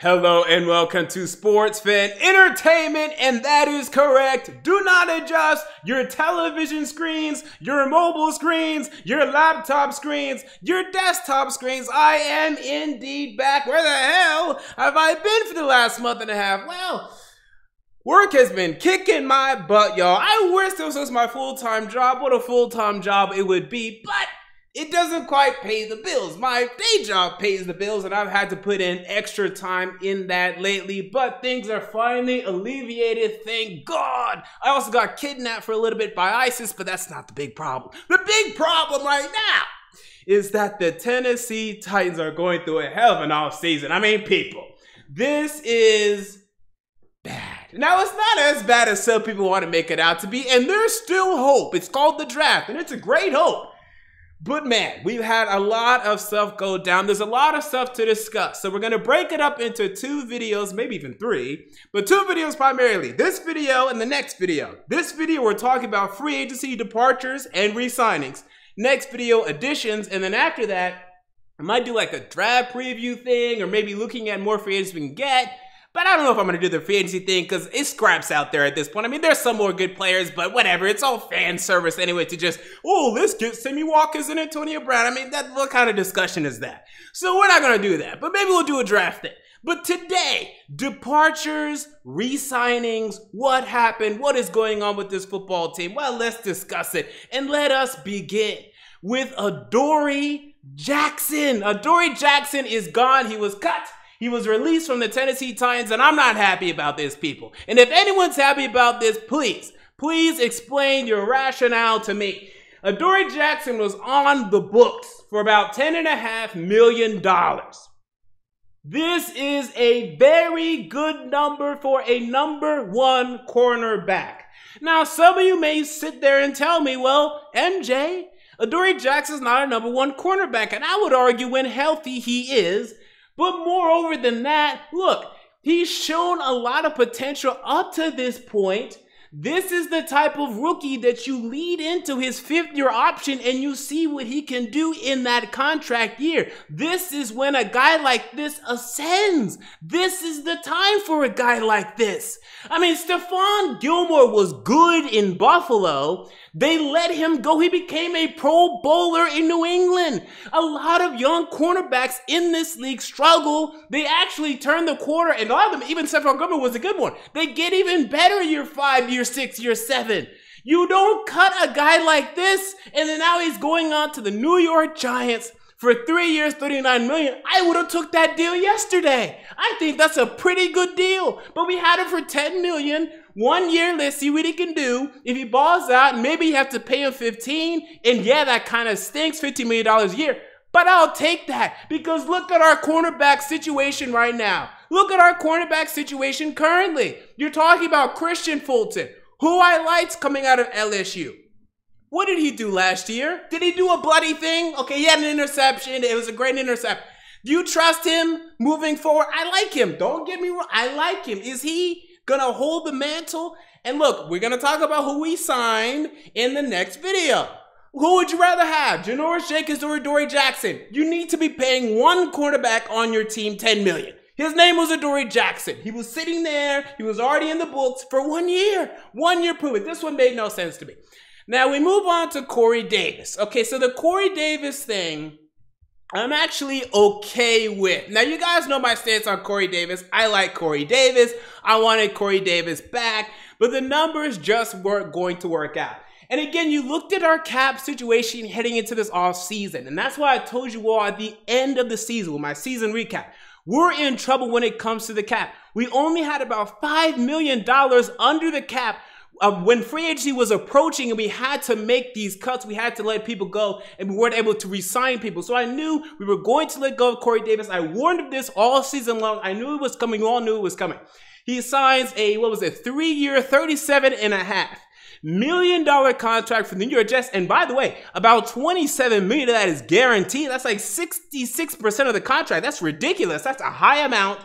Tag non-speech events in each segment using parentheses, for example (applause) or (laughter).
Hello and welcome to Sports Fan Entertainment, and that is correct. Do not adjust your television screens, your mobile screens, your laptop screens, your desktop screens. I am indeed back. Where the hell have I been for the last month and a half? Well, Work has been kicking my butt, y'all. I wish this was my full time job. What a full time job it would be, but it doesn't quite pay the bills. My day job pays the bills, and I've had to put in extra time in that lately, but things are finally alleviated, thank God. I also got kidnapped for a little bit by ISIS, but that's not the big problem. The big problem right now is that the Tennessee Titans are going through a hell of an off season. I mean, people, this is bad. Now, it's not as bad as some people want to make it out to be, and there's still hope. It's called the draft, and it's a great hope. But man, we've had a lot of stuff go down. There's a lot of stuff to discuss. So we're to break it up into two videos, maybe even three, but two videos primarily. This video and the next video. This video, we're talking about free agency departures and re-signings. Next video, additions. And then after that, I might do like a draft preview thing or maybe looking at more free agents we can get. But I don't know if I'm going to do the free agency thing because it's scraps out there at this point. I mean, there's some more good players, but whatever. It's all fan service anyway to just, oh, let's get Sammy Watkins and Antonio Brown. I mean, that what kind of discussion is that? So we're not going to do that, but maybe we'll do a draft thing. But today, departures, re-signings, what happened, what is going on with this football team? Well, let's discuss it. And let us begin with Adoree Jackson. Adoree Jackson is gone. He was cut he was released from the Tennessee Titans, and I'm not happy about this, people. And if anyone's happy about this, please, please explain your rationale to me. Adoree Jackson was on the books for about $10.5 million. This is a very good number for a number one cornerback. Now, some of you may sit there and tell me, well, MJ, Adoree Jackson's not a number one cornerback. And I would argue when healthy, he is. But moreover than that, look, he's shown a lot of potential up to this point. This is the type of rookie that you lead into his fifth year option and you see what he can do in that contract year. This is when a guy like this ascends. This is the time for a guy like this. I mean, Stephon Gilmore was good in Buffalo. They let him go. He became a pro bowler in New England. A lot of young cornerbacks in this league struggle. They actually turn the corner, and a lot of them, even Stephon Gilmore was a good one. They get even better year five, year six, year seven. You don't cut a guy like this, and then now he's going on to the New York Giants for three years, 39 million. I would have took that deal yesterday. I think that's a pretty good deal. But we had him for 10 million one year, let's see what he can do. If he balls out, maybe you have to pay him 15. And yeah, that kind of stinks, $15 million a year. But I'll take that because look at our cornerback situation right now. Look at our cornerback situation currently. You're talking about Kristian Fulton, who I liked coming out of LSU. What did he do last year? Did he do a bloody thing? Okay, he had an interception. It was a great interception. Do you trust him moving forward? I like him. Don't get me wrong. I like him. Is he gonna hold the mantle. And look, we're gonna talk about who we signed in the next video. Who would you rather have, Janoris Jenkins or Adoree Jackson? You need to be paying one quarterback on your team 10 million. His name was Adoree Jackson. He was sitting there. He was already in the books for one year. One year prove it. This one made no sense to me. Now we move on to Corey Davis. Okay, so the Corey Davis thing I'm actually okay with. Now, you guys know my stance on Corey Davis. I like Corey Davis. I wanted Corey Davis back, but the numbers just weren't going to work out. And again, you looked at our cap situation heading into this off season, and that's why I told you all at the end of the season with my season recap. We're in trouble when it comes to the cap. We only had about $5 million under the cap uh, when free agency was approaching and we had to make these cuts, we had to let people go and we weren't able to resign people. So I knew we were going to let go of Corey Davis. I warned of this all season long. I knew it was coming. You all knew it was coming. He signs a, what was it, three year, 37 and a half million dollar contract for the New York Jets. And by the way, about 27 million of that is guaranteed. That's like 66% of the contract. That's ridiculous. That's a high amount.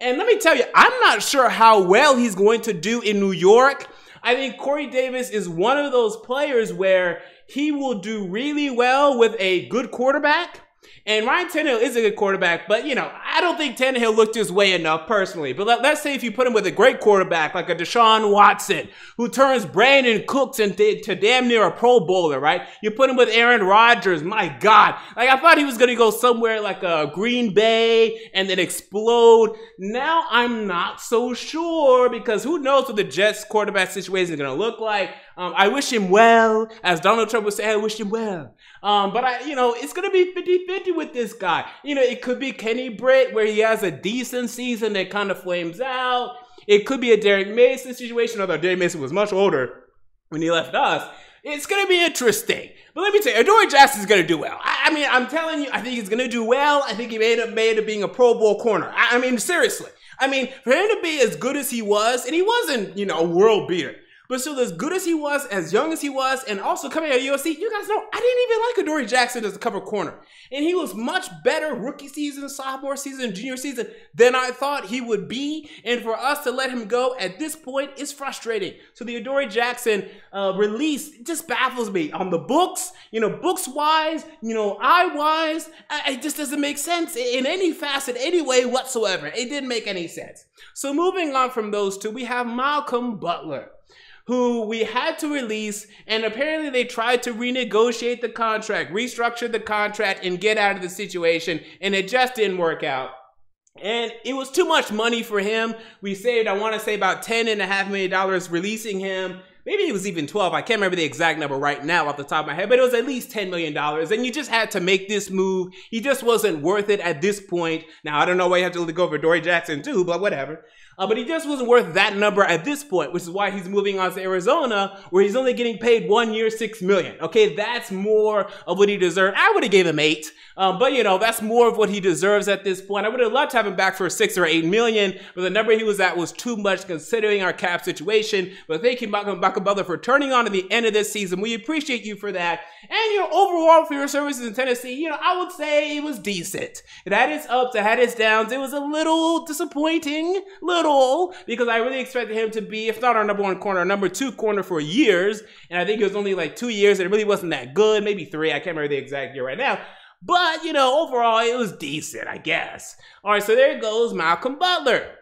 And let me tell you, I'm not sure how well he's going to do in New York. I think Corey Davis is one of those players where he will do really well with a good quarterback. And Ryan Tannehill is a good quarterback, but you know, I don't think Tannehill looked his way enough personally. But let, us say if you put him with a great quarterback like a Deshaun Watson, who turns Brandin Cooks into to damn near a Pro Bowler, right? You put him with Aaron Rodgers. My God, like I thought he was gonna go somewhere like a Green Bay and then explode. Now I'm not so sure because who knows what the Jets quarterback situation is gonna look like. Um, I wish him well, as Donald Trump would say, I wish him well. Um, but I, you know, it's gonna be 50-50 with this guy. You know, it could be Kenny Britt where he has a decent season that kind of flames out. It could be a Derrick Mason situation, although Derrick Mason was much older when he left us. It's gonna be interesting. But let me tell you, Adoree Jackson's gonna do well. I, I, mean, I'm telling you, I think he's gonna do well. I think he made up made up being a Pro Bowl corner. I, I mean, seriously. I mean, for him to be as good as he was, and he wasn't, you know, a world beater. But still, as good as he was, as young as he was, and also coming out of USC, you guys know I didn't even like Adoree Jackson as a cover corner. And he was much better rookie season, sophomore season, junior season than I thought he would be. And for us to let him go at this point is frustrating. So the Adoree Jackson uh, release just baffles me. On the books, you know, books wise, you know, eye wise, it just doesn't make sense in any facet, any way whatsoever. It didn't make any sense. So moving on from those two, we have Malcolm Butler who we had to release, and apparently they tried to renegotiate the contract, restructure the contract, and get out of the situation, and it just didn't work out. And it was too much money for him. We saved, I want to say, about ten and a half million dollars releasing him. Maybe it was even 12. I can't remember the exact number right now off the top of my head, but it was at least $10 million. And you just had to make this move. He just wasn't worth it at this point. Now, I don't know why you have to go for Dory Jackson too, but whatever. Uh, but he just wasn't worth that number at this point, which is why he's moving on to Arizona, where he's only getting paid one year, six million. Okay, that's more of what he deserved. I would have gave him eight, um, but you know that's more of what he deserves at this point. I would have loved to have him back for six or eight million, but the number he was at was too much considering our cap situation. But thank you, Malcolm, Malcolm Butler, for turning on at the end of this season. We appreciate you for that, and your overall for your services in Tennessee. You know I would say it was decent. It had its ups, it had its downs. It was a little disappointing, little little because I really expected him to be, if not our number one corner, our number two corner for years. And I think it was only like two years and it really wasn't that good, maybe three. I can't remember the exact year right now. But, you know, overall, it was decent, I guess. All right, so there goes Malcolm Butler.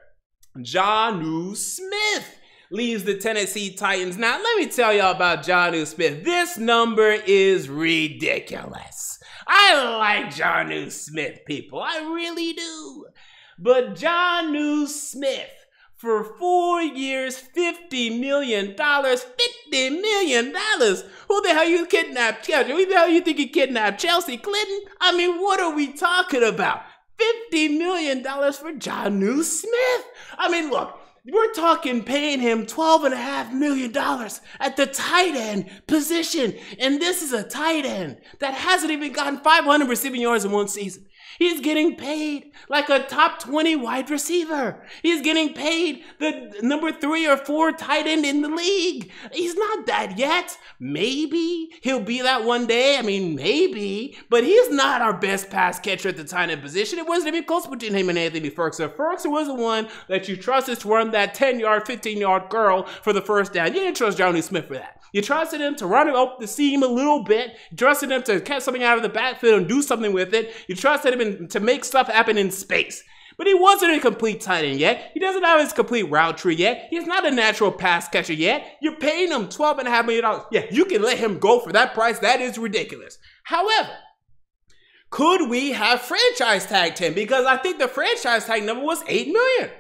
Jonnu Smith leaves the Tennessee Titans. Now, let me tell y'all about Jonnu Smith. This number is ridiculous. I like Jonnu Smith, people. I really do. But Jonnu Smith, for four years, $50 million. $50 million. Who the hell you kidnapped Chelsea? Who the hell you think you kidnapped Chelsea Clinton? I mean, what are we talking about? $50 million for Jonnu Smith. I mean, look, we're talking paying him $12.5 million at the tight end position. And this is a tight end that hasn't even gotten 500 receiving yards in one season. He's getting paid like a top 20 wide receiver. He's getting paid the number three or four tight end in the league. He's not that yet. Maybe he'll be that one day. I mean, maybe, but he's not our best pass catcher at the tight end position. It wasn't even close between him and Anthony Firkser. Ferguson was the one that you trusted to run that 10 yard, 15 yard girl for the first down. You didn't trust Jonnu Smith for that. You trusted him to run it up the seam a little bit. You trusted him to catch something out of the backfield and do something with it. You trusted him in, to make stuff happen in space. But he wasn't a complete tight end yet. He doesn't have his complete route tree yet. He's not a natural pass catcher yet. You're paying him $12.5 million. Yeah, you can let him go for that price. That is ridiculous. However, could we have franchise tagged him? Because I think the franchise tag number was $8 million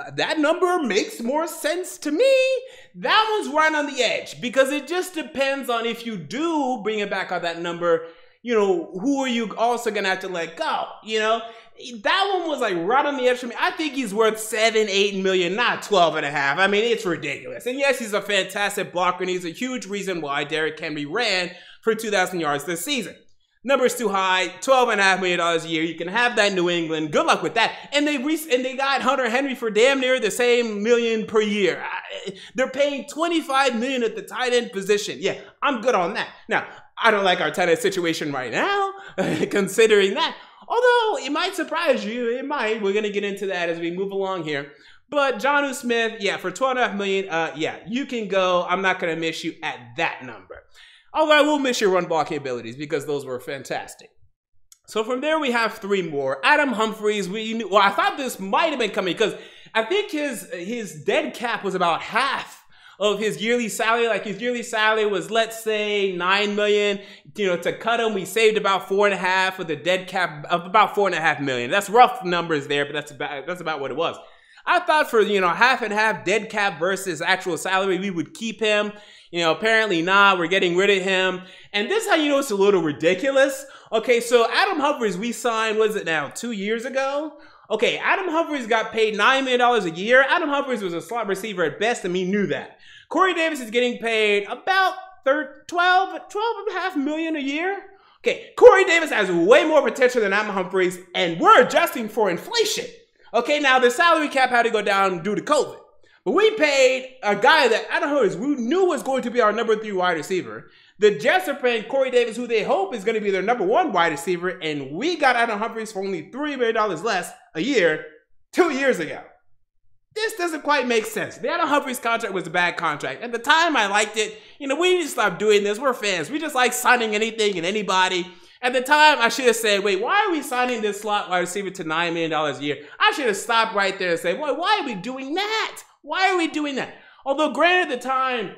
uh, that number makes more sense to me. That one's right on the edge because it just depends on if you do bring it back on that number, you know, who are you also gonna have to let go? You know, that one was like right on the edge for me. I think he's worth seven, eight million, not 12 and a half. I mean, it's ridiculous. And yes, he's a fantastic blocker and he's a huge reason why Derrick Henry ran for 2,000 yards this season. Numbers too high, twelve and a half million dollars a year. You can have that New England. Good luck with that. And they re- and they got Hunter Henry for damn near the same million per year. They're paying twenty five million at the tight end position. Yeah, I'm good on that. Now I don't like end situation right now, (laughs) considering that. Although it might surprise you, it might. We're gonna get into that as we move along here. But Jonnu Smith, yeah, for twelve and a half million, uh, yeah, you can go. I'm not gonna miss you at that number. Although I will miss your run blocking abilities because those were fantastic. So from there we have three more. Adam Humphries, We knew, well, I thought this might have been coming because I think his his dead cap was about half of his yearly salary. Like his yearly salary was, let's say, nine million. You know, to cut him, we saved about four and a half with a dead cap of about four and a half million. That's rough numbers there, but that's about that's about what it was. I thought for you know half and half dead cap versus actual salary, we would keep him. You know, apparently not. We're getting rid of him. And this is how you know it's a little ridiculous. Okay, so Adam Humphries, we signed, was it now, two years ago? Okay, Adam Humphries got paid $9 million a year. Adam Humphries was a slot receiver at best, and we knew that. Corey Davis is getting paid about 12, 12 and a half million a year. Okay, Corey Davis has way more potential than Adam Humphries, and we're adjusting for inflation. Okay, now the salary cap had to go down due to COVID. But we paid a guy that I don't know we knew was going to be our number three wide receiver. The Jets are paying Corey Davis, who they hope is going to be their number one wide receiver, and we got Adam Humphries for only $3 million less a year two years ago. This doesn't quite make sense. The Adam Humphries contract was a bad contract. At the time, I liked it. You know, we need to stop doing this. We're fans. We just like signing anything and anybody. At the time, I should have said, wait, why are we signing this slot wide receiver to $9 million a year? I should have stopped right there and said, boy, why are we doing that? Why are we doing that? Although, granted, at the time,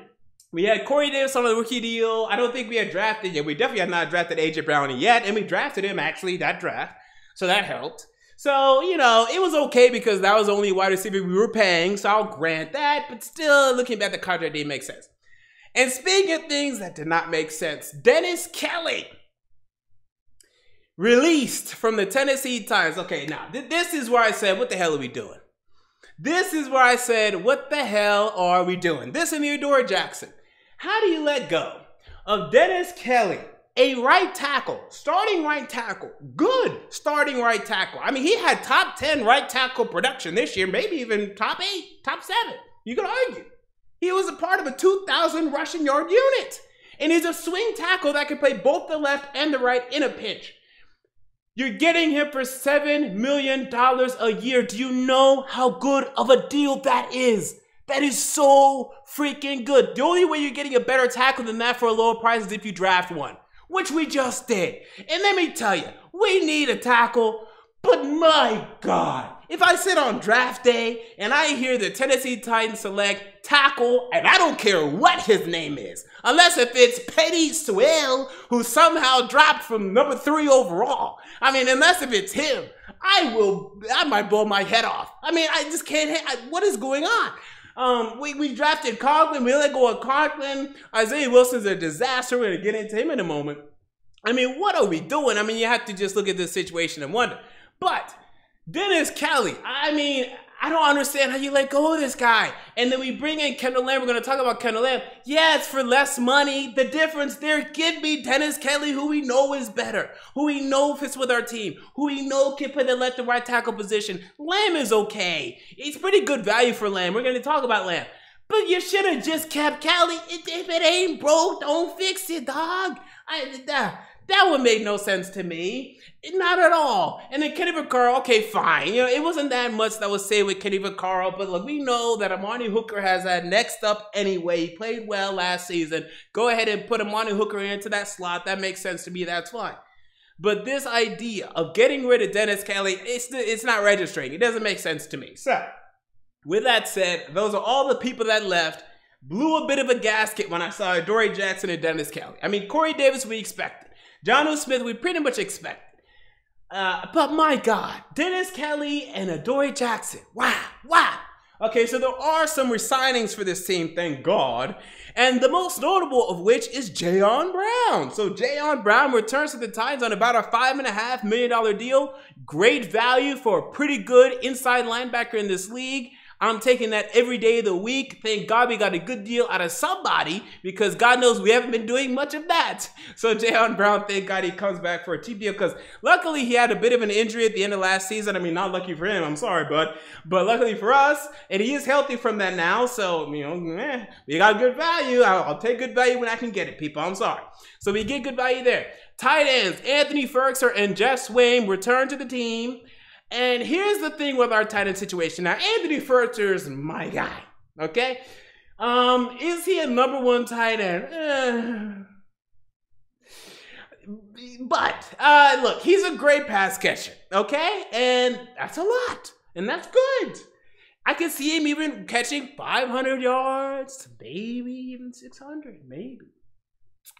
we had Corey Davis on a rookie deal. I don't think we had drafted yet. We definitely had not drafted AJ Brown yet, and we drafted him actually that draft, so that helped. So you know it was okay because that was the only wide receiver we were paying, so I'll grant that. But still, looking back, the contract didn't make sense. And speaking of things that did not make sense, Dennis Kelly released from the Tennessee Titans. Okay, now th- this is where I said, what the hell are we doing? This is where I said, what the hell are we doing? This and Adoree Jackson. How do you let go of Dennis Kelly, a right tackle, starting right tackle, good starting right tackle? I mean, he had top 10 right tackle production this year, maybe even top eight, top seven. You could argue. He was a part of a 2,000 rushing yard unit. And he's a swing tackle that can play both the left and the right in a pinch. You're getting him for $7 million a year. Do you know how good of a deal that is? That is so freaking good. The only way you're getting a better tackle than that for a lower price is if you draft one, which we just did. And let me tell you, we need a tackle, but my God, if I sit on draft day and I hear the Tennessee Titans select tackle, and I don't care what his name is, unless if it's Penei Sewell, who somehow dropped from number three overall. I mean, unless if it's him, I will, I might blow my head off. I mean, I just can't, I, what is going on? Um, we, we drafted Conklin. We let go of Conklin. Isaiah Wilson's a disaster. We're going to get into him in a moment. I mean, what are we doing? I mean, you have to just look at this situation and wonder. But Dennis Kelly, I mean, I don't understand how you let go of this guy. And then we bring in Kendall Lamm. We're going to talk about Kendall Lamm. Yeah, it's for less money. The difference there give me Dennis Kelly, who we know is better, who we know fits with our team, who we know can play the left and right tackle position. Lamm is okay. It's pretty good value for Lamm. We're going to talk about Lamm. But you should have just kept Kelly. If it ain't broke, don't fix it, dog. I, that, that would make no sense to me. Not at all. And then Kenny Vaccaro, okay, fine. You know, it wasn't that much that was said with Kenny Vaccaro, but look, we know that Amani Hooker has that next up anyway. He played well last season. Go ahead and put Amani Hooker into that slot. That makes sense to me. That's fine. But this idea of getting rid of Dennis Kelly, it's it's not registering. It doesn't make sense to me. So, with that said, those are all the people that left. Blew a bit of a gasket when I saw Dory Jackson and Dennis Kelly. I mean, Corey Davis, we expected. Jonnu Smith, we pretty much expected. Uh, but my God, Dennis Kelly and Adoree Jackson. Wow, wow. Okay, so there are some resignings for this team, thank God. And the most notable of which is Jayon Brown. So Jayon Brown returns to the Titans on about a five and a half million dollar deal. Great value for a pretty good inside linebacker in this league. I'm taking that every day of the week. Thank God we got a good deal out of somebody because God knows we haven't been doing much of that. (laughs) So Jayon Brown, thank God he comes back for a cheap deal because luckily he had a bit of an injury at the end of last season. I mean, not lucky for him. I'm sorry, bud. But luckily for us, and he is healthy from that now. So, you know, eh, we got good value. I'll, I'll take good value when I can get it, people. I'm sorry. So we get good value there. Tight ends, Anthony Firkser and Geoff Swaim return to the team. And here's the thing with our tight end situation. Now, Anthony Firkser is my guy. Okay? Um, is he a number one tight end? Eh. but uh, look, he's a great pass catcher, okay, and that's a lot, and that's good. I can see him even catching 500 yards, maybe even 600, maybe.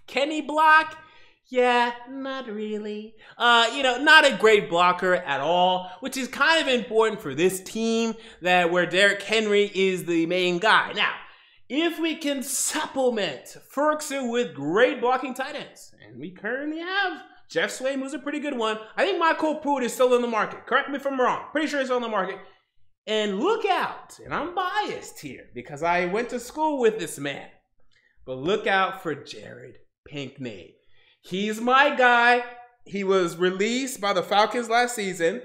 Can he block? Yeah, not really. Uh, you know, not a great blocker at all, which is kind of important for this team that where Derrick Henry is the main guy. Now, if we can supplement Firkser with great blocking tight ends, and we currently have Geoff Swaim, who's a pretty good one. I think MyCole Pruitt is still in the market. Correct me if I'm wrong. Pretty sure he's on the market. And look out, and I'm biased here because I went to school with this man. But look out for Jared Pinkney. He's my guy. He was released by the Falcons last season.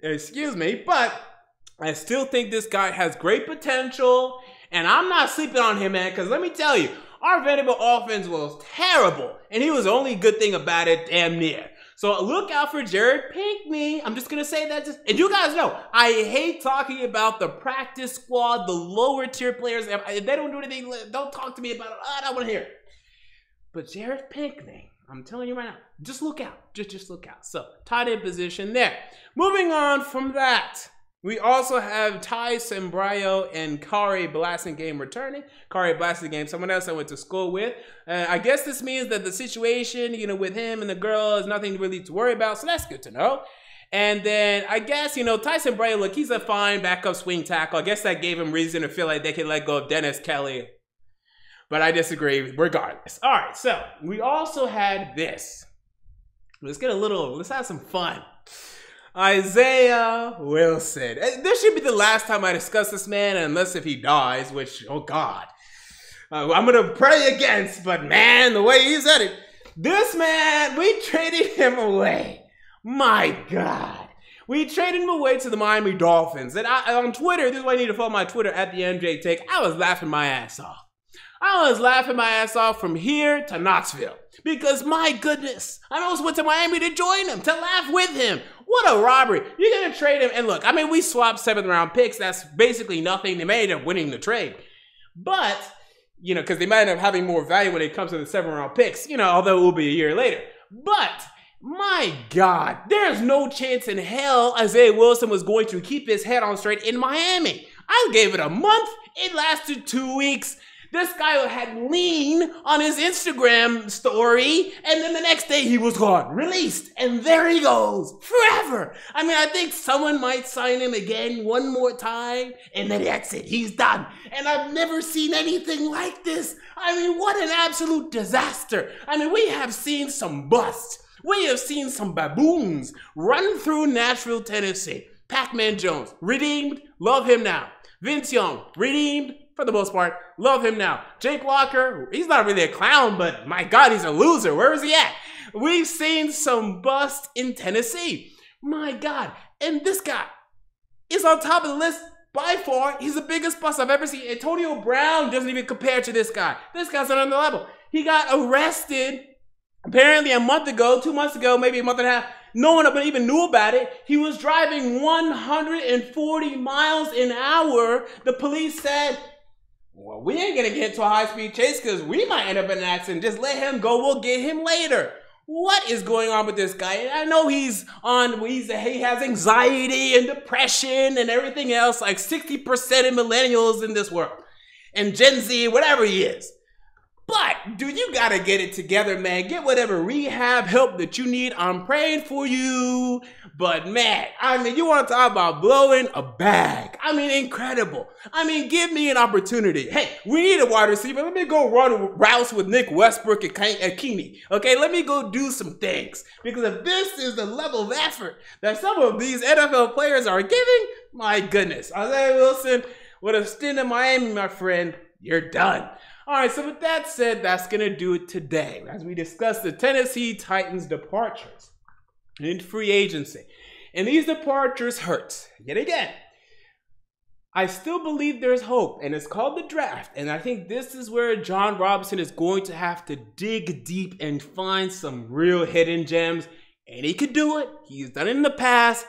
Excuse me, but I still think this guy has great potential. And I'm not sleeping on him, man, because let me tell you, our Vanderbilt offense was terrible. And he was the only good thing about it, damn near. So look out for Jared Pinkney. I'm just gonna say that. Just, and you guys know, I hate talking about the practice squad, the lower tier players. If they don't do anything, don't talk to me about it. I don't want to hear. It. But Jared Pinkney, I'm telling you right now, just look out. Just just look out. So tight end position there. Moving on from that. We also have Ty Sambrailo and Khari Blasingame returning. Khari Blasingame, someone else I went to school with. Uh, I guess this means that the situation, you know, with him and the girl is nothing really to worry about, so that's good to know. And then I guess, you know, Tyson Bray, look, he's a fine backup swing tackle. I guess that gave him reason to feel like they could let go of Dennis Kelly. But I disagree regardless. All right, so we also had this. Let's get a little, let's have some fun. Isaiah Wilson. Eh, this should be the last time I discuss this man, unless if he dies, which, oh God. Uh, I'm going to pray against, but man, the way he said it. This man, we traded him away. My God. We traded him away to the Miami Dolphins. And I, on Twitter, this is why I need to follow my Twitter at the MJ Take. I was laughing my ass off. I was laughing my ass off from here to Knoxville. Because my goodness, I almost went to Miami to join him, to laugh with him. What a robbery. You're going to trade him. And look, I mean, we swapped seventh round picks. That's basically nothing. They may end up winning the trade. But, you know, because they might end up having more value when it comes to the seventh round picks, you know, although it will be a year later. But, my God, there's no chance in hell Isaiah Wilson was going to keep his head on straight in Miami. I gave it a month. It lasted two weeks. This guy had lean on his Instagram story, and then the next day he was gone, released, and there he goes forever. I mean, I think someone might sign him again one more time, and then that's it. He's done. And I've never seen anything like this. I mean, what an absolute disaster. I mean, we have seen some busts. We have seen some baboons run through Nashville, Tennessee. Pac Man Jones, redeemed, love him now. Vince Young, redeemed, for the most part. Love him now. Jake Locker, he's not really a clown, but my God, he's a loser. Where is he at? We've seen some bust in Tennessee. My God. And this guy is on top of the list by far. He's the biggest bust I've ever seen. Antonio Brown doesn't even compare to this guy. This guy's on another level. He got arrested apparently a month ago, two months ago, maybe a month and a half no one even knew about it. He was driving 140 miles an hour. The police said well, we ain't gonna get into a high speed chase because we might end up in an accident. Just let him go. We'll get him later. What is going on with this guy? I know he's on, he's, he has anxiety and depression and everything else, like 60% of millennials in this world. And Gen Z, whatever he is. But, dude, you gotta get it together, man. Get whatever rehab help that you need. I'm praying for you. But, man, I mean, you wanna talk about blowing a bag. I mean, incredible. I mean, give me an opportunity. Hey, we need a wide receiver. Let me go run routes with Nick Westbrook-Ikhine. Okay, let me go do some things. Because if this is the level of effort that some of these NFL players are giving, my goodness. Isaiah Wilson with a stint in Miami, my friend, you're done. All right, so with that said, that's going to do it today as we discuss the Tennessee Titans departures in free agency. And these departures hurt. Yet again, I still believe there's hope, and it's called the draft. And I think this is where Jon Robinson is going to have to dig deep and find some real hidden gems. And he could do it. He's done it in the past,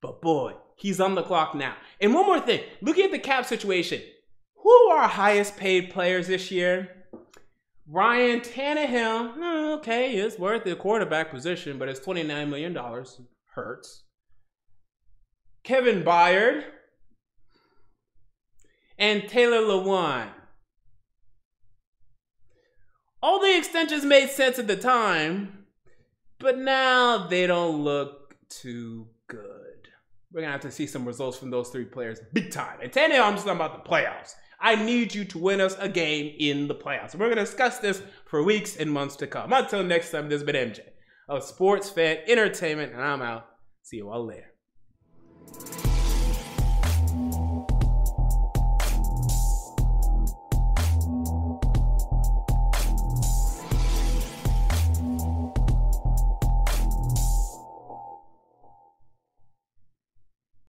but boy, he's on the clock now. And one more thing looking at the cap situation, who are our highest paid players this year? Ryan Tannehill, hmm, okay, it's worth the quarterback position, but it's $29 million. Hurts. Kevin Byard and Taylor Lewan. All the extensions made sense at the time, but now they don't look too good. We're gonna have to see some results from those three players big time. And Tannehill, I'm just talking about the playoffs. I need you to win us a game in the playoffs. We're going to discuss this for weeks and months to come. Until next time, this has been MJ of Sports Fan Entertainment, and I'm out. See you all later.